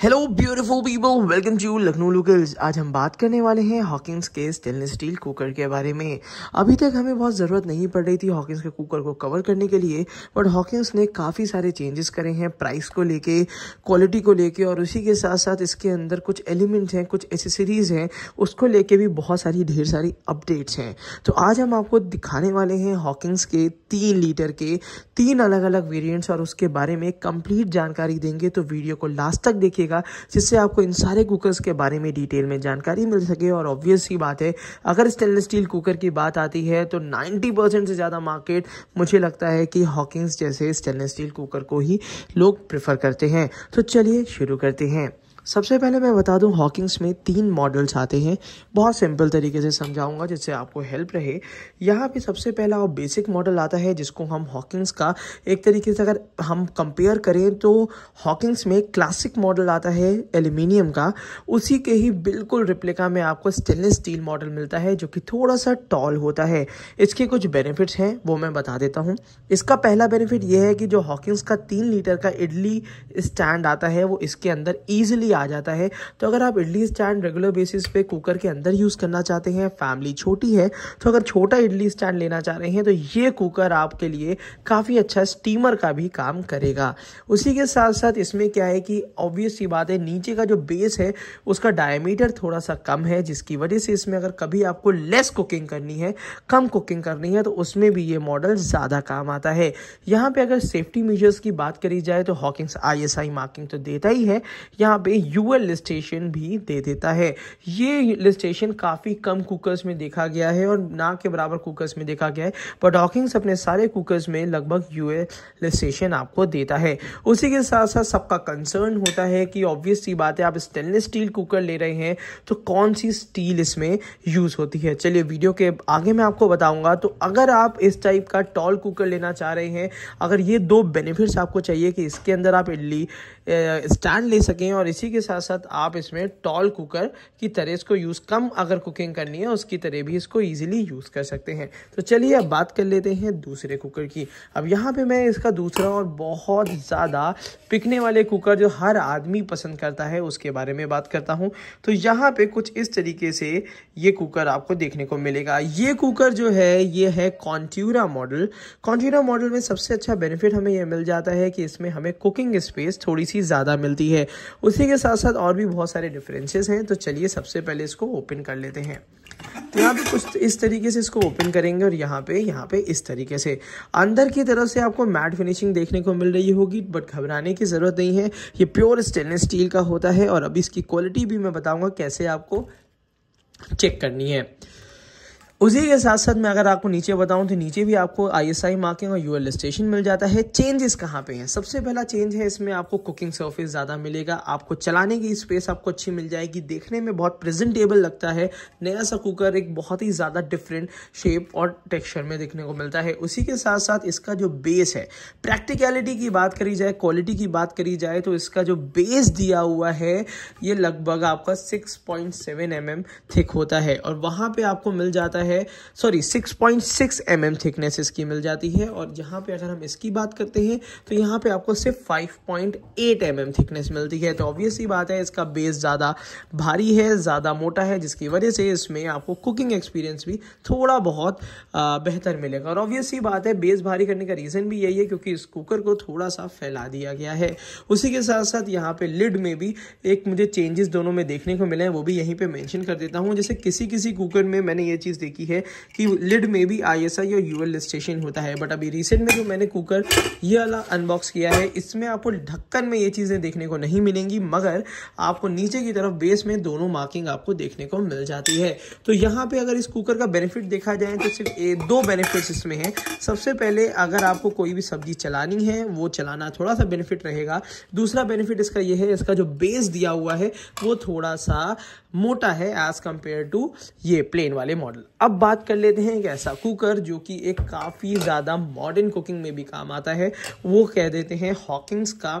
Hello beautiful people welcome to Lucknow locals आज हम बात करने वाले हैं हॉकिंस के स्टेनलेस स्टील कुकर के बारे में। अभी तक हमें बहुत ज़रूरत नहीं पड़ रही थी हॉकिंस के कुकर को कवर करने के लिए बट हॉकिंस ने काफ़ी सारे चेंजेस करे हैं प्राइस को लेके क्वालिटी को लेके, और उसी के साथ साथ इसके अंदर कुछ एलिमेंट्स हैं, कुछ एसेसरीज हैं, उसको लेके भी बहुत सारी, ढेर सारी अपडेट्स हैं। तो आज हम आपको दिखाने वाले हैं हॉकिंग्स के तीन लीटर के तीन अलग अलग वेरियंट्स और उसके बारे में कंप्लीट जानकारी देंगे। तो वीडियो को लास्ट तक देखिए लीजिएगा जिससे आपको इन सारे कुकर्स के बारे में डिटेल में जानकारी मिल सके। और ऑब्वियस ही बात है, अगर स्टेनलेस स्टील कुकर की बात आती है तो 90 परसेंट से ज़्यादा मार्केट मुझे लगता है कि हॉकिंग्स जैसे स्टेनलेस स्टील कुकर को ही लोग प्रेफर करते हैं। तो चलिए शुरू करते हैं। सबसे पहले मैं बता दूँ हॉकिंग्स में तीन मॉडल्स आते हैं। बहुत सिंपल तरीके से समझाऊँगा, जिससे आपको हेल्प रहे। यहाँ पे सबसे पहला और बेसिक मॉडल आता है, जिसको हम हॉकिंग्स का एक तरीके से अगर हम कंपेयर करें तो हॉकिंग्स में क्लासिक मॉडल आता है एल्यूमिनियम का। उसी के ही बिल्कुल रिप्लिका में आपको स्टेनलेस स्टील मॉडल मिलता है, जो कि थोड़ा सा टॉल होता है। इसके कुछ बेनिफिट्स हैं, वो मैं बता देता हूँ। इसका पहला बेनिफिट ये है कि जो हॉकिंग्स का तीन लीटर का इडली स्टैंड आता है, वो इसके अंदर ईजिली आ जाता है। तो अगर आप इडली स्टैंड रेगुलर बेसिस पे कुकर के अंदर यूज़ करना चाहते हैं फैमिली छोटी है तो अगर छोटा इडली स्टैंड लेना चाह रहे हैं तो ये कुकर आपके लिए काफ़ी अच्छा स्टीमर का भी काम करेगा। उसी के साथ साथ इसमें क्या है कि ऑब्वियस सी बात है, नीचे का जो बेस है, उसका डायमीटर थोड़ा सा कम है, जिसकी वजह से इसमें अगर कभी आपको लेस कुकिंग करनी है, कम कुकिंग करनी है तो उसमें भी ये मॉडल ज़्यादा काम आता है। यहाँ पे अगर सेफ्टी मेजर्स की बात करी जाए तो हॉकिंग्स आई मार्किंग तो देता ही है। यहाँ पे यूएल लिस्टेशन भी दे देता है। ये लिस्टेशन काफ़ी कम कुकर्स में देखा गया है और ना के बराबर कुकर्स में देखा गया है बट हॉकिंग्स अपने सारे कुकर्स में लगभग यूएल लिस्टेशन आपको देता है। उसी के साथ साथ सबका कंसर्न होता है कि ऑब्वियस सी बात है, आप स्टेनलेस स्टील कुकर ले रहे हैं तो कौन सी स्टील इसमें यूज़ होती है? चलिए वीडियो के आगे मैं आपको बताऊँगा तो अगर आप इस टाइप का टॉल कुकर लेना चाह रहे हैं, अगर ये दो बेनिफिट्स आपको चाहिए कि इसके अंदर आप इडली स्टैंड ले सकें और इसी के साथ साथ आप इसमें टॉल कुकर की तरह इसको यूज़ कम अगर कुकिंग करनी है, उसकी तरह भी इसको ईजिली यूज़ कर सकते हैं। तो चलिए अब बात कर लेते हैं दूसरे कुकर की। अब यहाँ पर मैं इसका दूसरा और बहुत ज़्यादा पिकने वाले कुकर जो हर आदमी पसंद करता है, उसके बारे में बात करता हूँ। तो यहाँ पर कुछ इस तरीके से ये कुकर आपको देखने को मिलेगा। ये कुकर जो है, ये है कॉन्ट्यूरा मॉडल कॉन्ट्यूरा मॉडल में सबसे अच्छा बेनिफिट हमें यह मिल जाता है कि इसमें हमें कुकिंग स्पेस थोड़ी सी ज़्यादा मिलती है। उसी के साथ साथ और भी बहुत सारे डिफरेंसेस हैं तो चलिए सबसे पहले इसको ओपन कर लेते हैं। तो यहाँ पे कुछ इस तरीके से इसको ओपन करेंगे और यहाँ पे यहाँ पे इस तरीके से। अंदर की तरफ़ से आपको मैट फिनिशिंग देखने को मिल रही होगी बट घबराने की ज़रूरत नहीं है। ये प्योर स्टेनलेस स्टील का होता है और अभी इसकी क्वालिटी भी मैं बताऊँगा कैसे आपको चेक करनी है। उसी के साथ साथ मैं अगर आपको नीचे बताऊँ तो नीचे भी आपको आईएसआई मार्किंग और यूएल स्टेशन मिल जाता है। चेंजेस कहाँ पे हैं? सबसे पहला चेंज है, इसमें आपको कुकिंग सर्फेस ज़्यादा मिलेगा, आपको चलाने की स्पेस आपको अच्छी मिल जाएगी, देखने में बहुत प्रेजेंटेबल लगता है। नया सा कुकर एक बहुत ही ज़्यादा डिफरेंट शेप और टेक्स्चर में देखने को मिलता है। उसी के साथ साथ इसका जो बेस है प्रैक्टिकलिटी की बात करी जाए क्वालिटी की बात करी जाए तो इसका जो बेस दिया हुआ है, ये लगभग आपका six point seven M M thick होता है और वहाँ पर आपको मिल जाता है है सॉरी 6.6 पॉइंट mm थिकनेस इसकी मिल जाती है और यहाँ पे अगर हम इसकी बात करते हैं तो यहाँ पे आपको सिर्फ़ 5.8 पॉइंट mm थिकनेस मिलती है। तो ऑब्वियस ही बात है, इसका बेस ज़्यादा भारी है, ज़्यादा मोटा है, जिसकी वजह से इसमें आपको कुकिंग एक्सपीरियंस भी थोड़ा बहुत बेहतर मिलेगा। और ऑब्वियस ही बात है बेस भारी करने का रीज़न भी यही है क्योंकि इस कुकर को थोड़ा सा फैला दिया गया है। उसी के साथ साथ यहाँ पे लिड में भी एक मुझे चेंजेस दोनों में देखने को मिले हैं, वो भी यहीं पे मेंशन कर देता हूँ। जैसे किसी किसी कुकर में मैंने ये चीज़ देखी की है कि लिड में भी आई एस आई और यूएल स्टेशन होता है. बट अभी रिसेंट में जो मैंने कुकर ये वाला अनबॉक्स किया है इसमें आपको ढक्कन में ये चीज़ें देखने को नहीं मिलेंगी मगर आपको नीचे की तरफ़ बेस में दोनों मार्किंग आपको देखने को मिल जाती है. तो यहाँ पे अगर इस कुकर का बेनिफिट देखा जाए तो सिर्फ़ ए, दो बेनिफिट्स इसमें हैं. सबसे पहले अगर आपको कोई भी सब्ज़ी चलानी है वो चलाना थोड़ा सा बेनिफिट रहेगा. दूसरा बेनिफिट इसका ये है इसका जो बेस दिया हुआ है वो थोड़ा सा मोटा है एज कंपेयर टू ये प्लेन वाले मॉडल अब बात कर लेते हैं एक ऐसा कुकर जो कि एक काफ़ी ज़्यादा मॉडर्न कुकिंग में भी काम आता है। वो कह देते हैं हॉकिंग्स का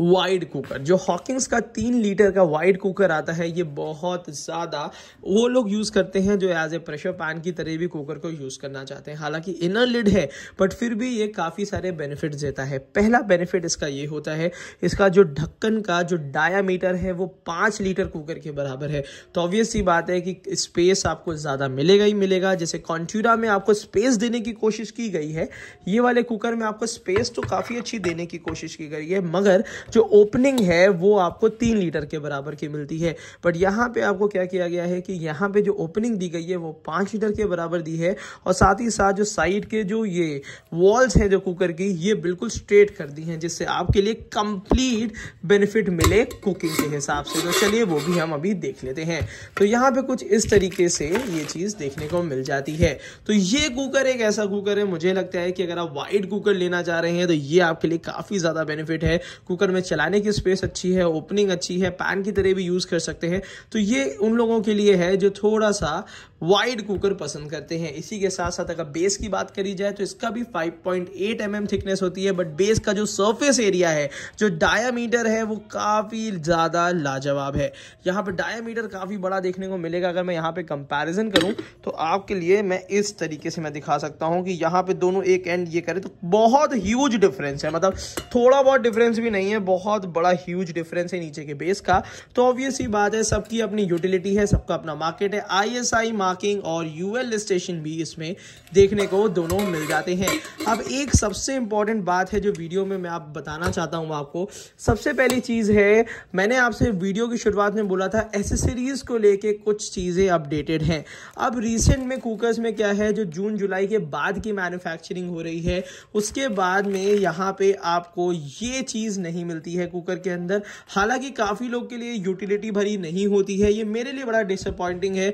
वाइड कुकर जो हॉकिंग्स का तीन लीटर का वाइड कुकर आता है, ये बहुत ज़्यादा वो लोग यूज़ करते हैं जो एज ए प्रेशर पैन की तरह भी कुकर को यूज़ करना चाहते हैं। हालाँकि इनर लिड है बट फिर भी ये काफ़ी सारे बेनिफिट देता है। पहला बेनिफिट इसका ये होता है, इसका जो ढक्कन का जो डायामीटर है, वो पाँच लीटर कुकर के बराबर है। तो ऑब्वियस सी बात है कि स्पेस आपको ज़्यादा मिलेगा ही मिलेगा। जैसे कॉन्ट्यूरा में आपको स्पेस देने की कोशिश की गई है, ये वाले कुकर में आपको स्पेस तो काफ़ी अच्छी देने की कोशिश की गई है, मगर जो ओपनिंग है, वो आपको तीन लीटर के बराबर की मिलती है। बट यहाँ पे आपको क्या किया गया है कि यहाँ पे जो ओपनिंग दी गई है, वो पाँच लीटर के बराबर दी है। और साथ ही साथ जो साइड के जो ये वॉल्स हैं जो कुकर की, ये बिल्कुल स्ट्रेट कर दी हैं, जिससे आपके लिए कंप्लीट बेनिफिट मिले कुकिंग के हिसाब से। तो चलिए, वो भी हम अभी देख लेते हैं। तो यहाँ पे कुछ इस तरीके से ये चीज़ देखने को मिल जाती है। तो ये कुकर एक ऐसा कुकर है, मुझे लगता है कि अगर आप वाइट कुकर लेना चाह रहे हैं तो ये आपके लिए काफ़ी ज़्यादा बेनिफिट है। कुकर में चलाने की स्पेस अच्छी है ओपनिंग अच्छी है पैन की तरह भी यूज़ कर सकते हैं। तो ये उन लोगों के लिए है जो थोड़ा सा वाइड कुकर पसंद करते हैं। इसी के साथ साथ अगर बेस की बात करी जाए तो इसका भी 5.8 पॉइंट mm थिकनेस होती है बट बेस का जो सरफेस एरिया है, जो डायामीटर है, वो काफ़ी ज़्यादा लाजवाब है। यहाँ पे डायामीटर काफ़ी बड़ा देखने को मिलेगा। अगर मैं यहाँ पे कंपैरिजन करूँ तो आपके लिए मैं इस तरीके से मैं दिखा सकता हूँ कि यहाँ पे दोनों एक एंड ये करें तो बहुत ह्यूज डिफरेंस है। मतलब थोड़ा बहुत डिफरेंस भी नहीं है, बहुत बड़ा ह्यूज डिफरेंस है नीचे के बेस का। तो ऑब्वियस ही बात है, सबकी अपनी यूटिलिटी है, सबका अपना मार्केट है। आई मार्किंग और यूएल स्टेशन भी इसमें देखने को दोनों मिल जाते हैं। अब एक सबसे इंपॉर्टेंट बात है जो वीडियो में मैं आप बताना चाहता हूँ आपको। सबसे पहली चीज़ है, मैंने आपसे वीडियो की शुरुआत में बोला था एसेसरीज को लेके कुछ चीज़ें अपडेटेड हैं। अब रिसेंट में कुकर्स में क्या है, जो जून, जुलाई के बाद की मैन्युफैक्चरिंग हो रही है, उसके बाद में यहाँ पे आपको ये चीज़ नहीं मिलती है कुकर के अंदर। हालाँकि काफ़ी लोग के लिए यूटिलिटी भरी नहीं होती है, ये मेरे लिए बड़ा डिसअपॉइंटिंग है।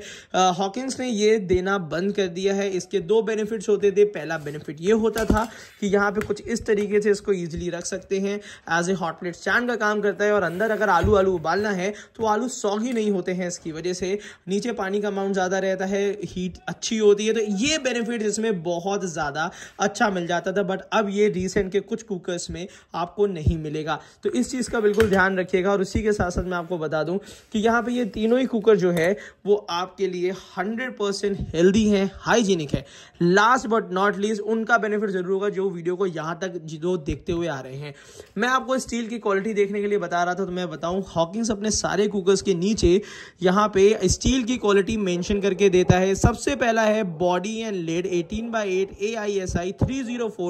हॉकिंग बैंक्स ने ये देना बंद कर दिया है। इसके दो बेनिफिट्स होते थे। पहला बेनिफिट ये होता था कि यहाँ पे कुछ इस तरीके से इसको इजीली रख सकते हैं। As a hot plate stand का काम करता है और अंदर अगर आलू आलू उबालना है तो आलू सॉगी नहीं होते हैं। इसकी वजह से नीचे पानी का अमाउंट ज़्यादा रहता है। हीट अच्छी होती है। तो ये बेनिफिट इसमें बहुत ज़्यादा अच्छा मिल जाता था। बट अब ये रिसेंट के कुछ कुकर्स में आपको नहीं मिलेगा। तो इस चीज़ का बिल्कुल ध्यान रखिएगा। और उसी के साथ साथ मैं आपको बता दूँ कि यहाँ पे ये तीनों ही कुकर जो है, वो आपके लिए हंड्रेड परसेंट हेल्दी है हाइजीनिक है. लास्ट बट नॉट लीस्ट उनका बेनिफिट ज़रूर होगा जो वीडियो को यहाँ तक जो देखते हुए आ रहे हैं। मैं आपको स्टील की क्वालिटी देखने के लिए बता रहा था तो मैं बताऊँ हॉकिंग्स अपने सारे कुकर्स के नीचे यहाँ पे स्टील की क्वालिटी मेंशन करके देता है। सबसे पहला है body and lead 18 by eight A I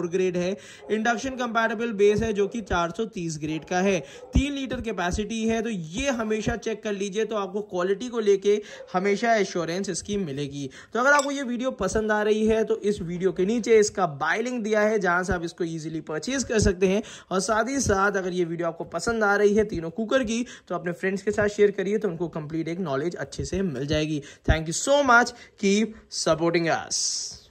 grade है। इंडक्शन कंपेटेबल बेस है जो कि 430 ग्रेड का है। तीन लीटर कैपेसिटी है तो ये हमेशा चेक कर लीजिए तो आपको क्वालिटी को लेके हमेशा एश्योरेंस इसकी मिलेगी। तो अगर आपको ये वीडियो पसंद आ रही है तो इस वीडियो के नीचे इसका बाय लिंक दिया है, जहाँ से आप इसको इजीली परचेज कर सकते हैं। और साथ ही साथ अगर ये वीडियो आपको पसंद आ रही है तीनों कुकर की तो अपने फ्रेंड्स के साथ शेयर करिए तो उनको कंप्लीट एक नॉलेज अच्छे से मिल जाएगी। Thank you so much keep supporting us